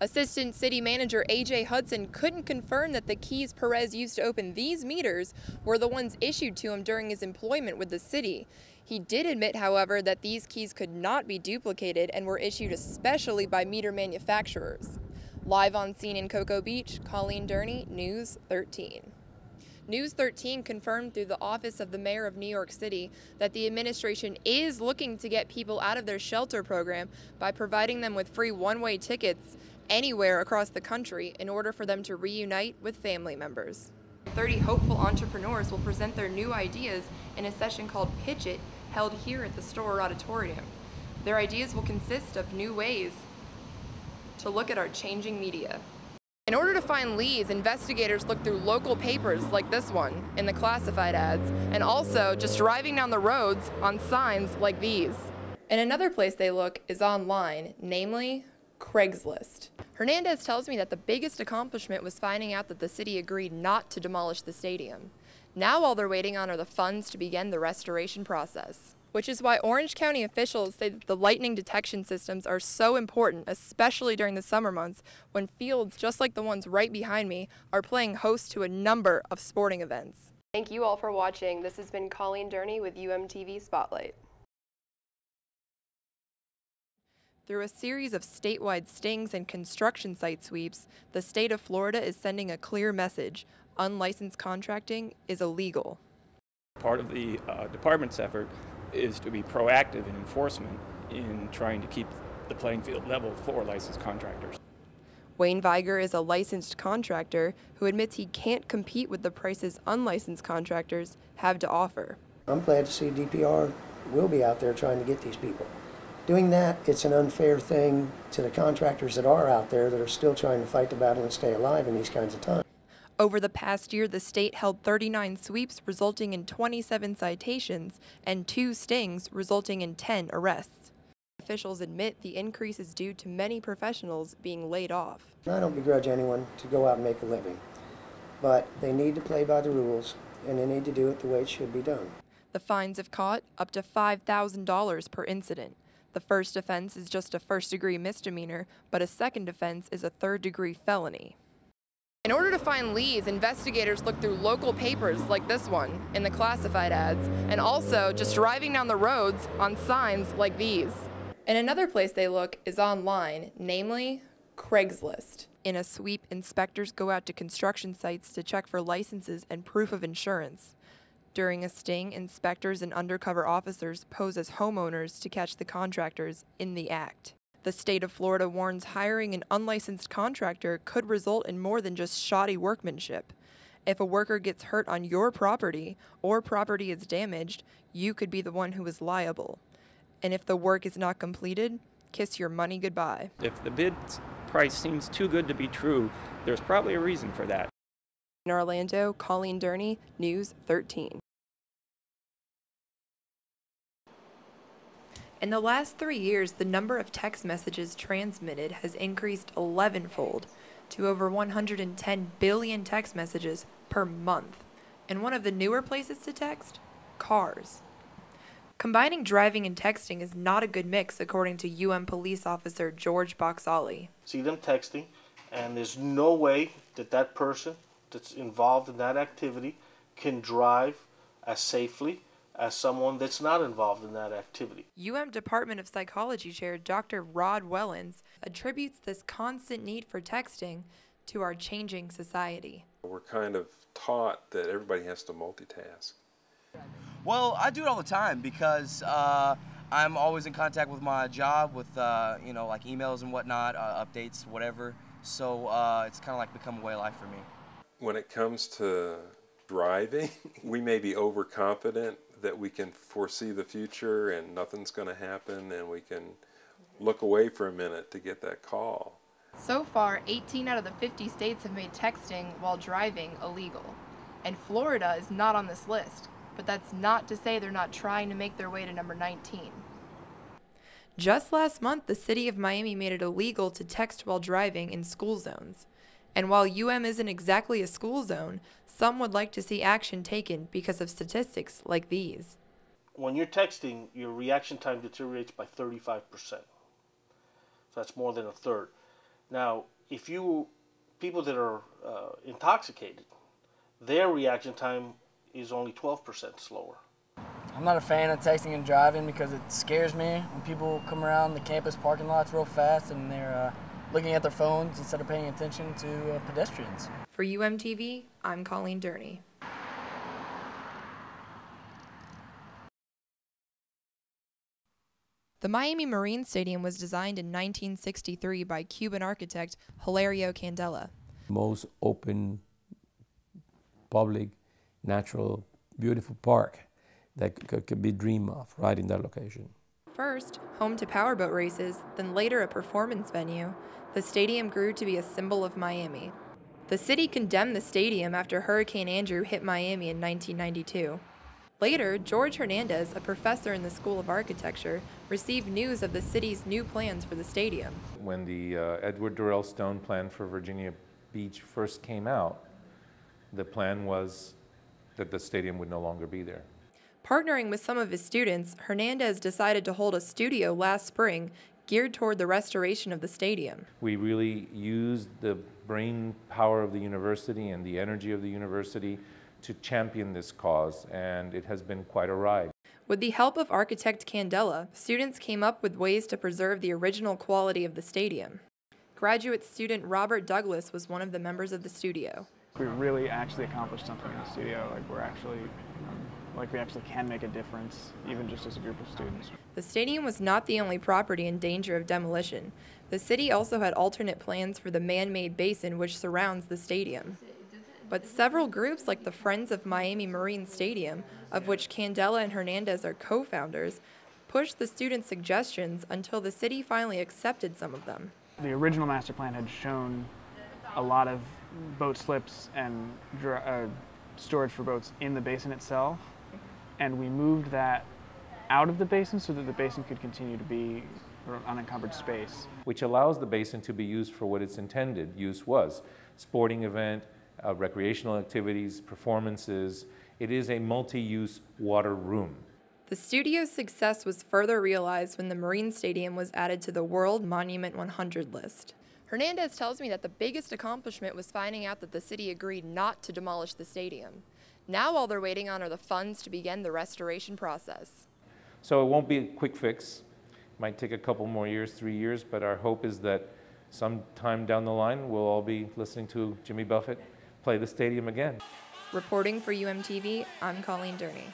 Assistant City Manager AJ Hudson couldn't confirm that the keys Perez used to open these meters were the ones issued to him during his employment with the city. He did admit, however, that these keys could not be duplicated and were issued especially by meter manufacturers. Live on scene in Cocoa Beach, Colleen Dourney, News 13. News 13 confirmed through the office of the mayor of New York City that the administration is looking to get people out of their shelter program by providing them with free one way tickets anywhere across the country in order for them to reunite with family members. 30 hopeful entrepreneurs will present their new ideas in a session called Pitch It held here at the Storer Auditorium. Their ideas will consist of new ways to look at our changing media. In order to find leads, investigators look through local papers like this one in the classified ads, and also just driving down the roads on signs like these. And another place they look is online, namely Craigslist. Hernandez tells me that the biggest accomplishment was finding out that the city agreed not to demolish the stadium. Now all they're waiting on are the funds to begin the restoration process which is why Orange County officials say that the lightning detection systems are so important, especially during the summer months when fields just like the ones right behind me are playing host to a number of sporting events. Thank you all for watching. This has been Colleen Dourney with UMTV Spotlight. Through a series of statewide stings and construction site sweeps, the state of Florida is sending a clear message. Unlicensed contracting is illegal. Part of the uh, department's effort is to be proactive in enforcement in trying to keep the playing field level for licensed contractors. Wayne Viger is a licensed contractor who admits he can't compete with the prices unlicensed contractors have to offer. I'm glad to see DPR will be out there trying to get these people. Doing that, it's an unfair thing to the contractors that are out there that are still trying to fight the battle and stay alive in these kinds of times. Over the past year, the state held 39 sweeps, resulting in 27 citations, and two stings, resulting in 10 arrests. Officials admit the increase is due to many professionals being laid off. I don't begrudge anyone to go out and make a living, but they need to play by the rules, and they need to do it the way it should be done. The fines have caught up to $5,000 per incident. The first offense is just a first degree misdemeanor, but a second offense is a third degree felony. In order to find leads, investigators look through local papers like this one in the classified ads, and also just driving down the roads on signs like these. And another place they look is online, namely Craigslist. In a sweep, inspectors go out to construction sites to check for licenses and proof of insurance. During a sting, inspectors and undercover officers pose as homeowners to catch the contractors in the act. The state of Florida warns hiring an unlicensed contractor could result in more than just shoddy workmanship. If a worker gets hurt on your property or property is damaged, you could be the one who is liable. And if the work is not completed, kiss your money goodbye. If the bid price seems too good to be true, there's probably a reason for that. In Orlando, Colleen Dourney, News 13. In the last three years, the number of text messages transmitted has increased 11 fold to over 110 billion text messages per month. And one of the newer places to text? Cars. Combining driving and texting is not a good mix, according to UM police officer George Boxali. See them texting, and there's no way that that person that's involved in that activity can drive as safely as someone that's not involved in that activity. UM Department of Psychology Chair Dr. Rod Wellens attributes this constant need for texting to our changing society. We're kind of taught that everybody has to multitask. Well, I do it all the time because uh, I'm always in contact with my job, with uh, you know like emails and whatnot, uh, updates, whatever. So uh, it's kind of like become a way of life for me. When it comes to driving, we may be overconfident that we can foresee the future and nothing's going to happen and we can look away for a minute to get that call. So far, 18 out of the 50 states have made texting while driving illegal. And Florida is not on this list, but that's not to say they're not trying to make their way to number 19. Just last month, the city of Miami made it illegal to text while driving in school zones. And while UM isn't exactly a school zone, some would like to see action taken because of statistics like these. When you're texting, your reaction time deteriorates by 35%. So that's more than a third. Now, if you people that are uh, intoxicated, their reaction time is only 12% slower. I'm not a fan of texting and driving because it scares me when people come around the campus parking lots real fast and they're uh, looking at their phones instead of paying attention to uh, pedestrians. For UMTV, I'm Colleen Dourney. The Miami Marine Stadium was designed in 1963 by Cuban architect Hilario Candela. Most open, public, natural, beautiful park that could, could be dreamed of right in that location. First, home to powerboat races, then later a performance venue, the stadium grew to be a symbol of Miami. The city condemned the stadium after Hurricane Andrew hit Miami in 1992. Later, George Hernandez, a professor in the School of Architecture, received news of the city's new plans for the stadium. When the uh, Edward Durell Stone plan for Virginia Beach first came out, the plan was that the stadium would no longer be there. Partnering with some of his students, Hernandez decided to hold a studio last spring geared toward the restoration of the stadium. We really used the brain power of the university and the energy of the university to champion this cause, and it has been quite a ride. With the help of architect Candela, students came up with ways to preserve the original quality of the stadium. Graduate student Robert Douglas was one of the members of the studio. We really actually accomplished something in the studio, like we're actually, like we actually can make a difference, even just as a group of students. The stadium was not the only property in danger of demolition. The city also had alternate plans for the man-made basin which surrounds the stadium. But several groups like the Friends of Miami Marine Stadium, of which Candela and Hernandez are co-founders, pushed the students' suggestions until the city finally accepted some of them. The original master plan had shown a lot of boat slips and uh, storage for boats in the basin itself, and we moved that out of the basin so that the basin could continue to be unencumbered space. Which allows the basin to be used for what its intended use was, sporting event, uh, recreational activities, performances. It is a multi-use water room. The studio's success was further realized when the Marine Stadium was added to the World Monument 100 list. Hernandez tells me that the biggest accomplishment was finding out that the city agreed not to demolish the stadium. Now all they're waiting on are the funds to begin the restoration process. So it won't be a quick fix. It might take a couple more years, three years, but our hope is that sometime down the line we'll all be listening to Jimmy Buffett play the stadium again. Reporting for UMTV, I'm Colleen Dourney.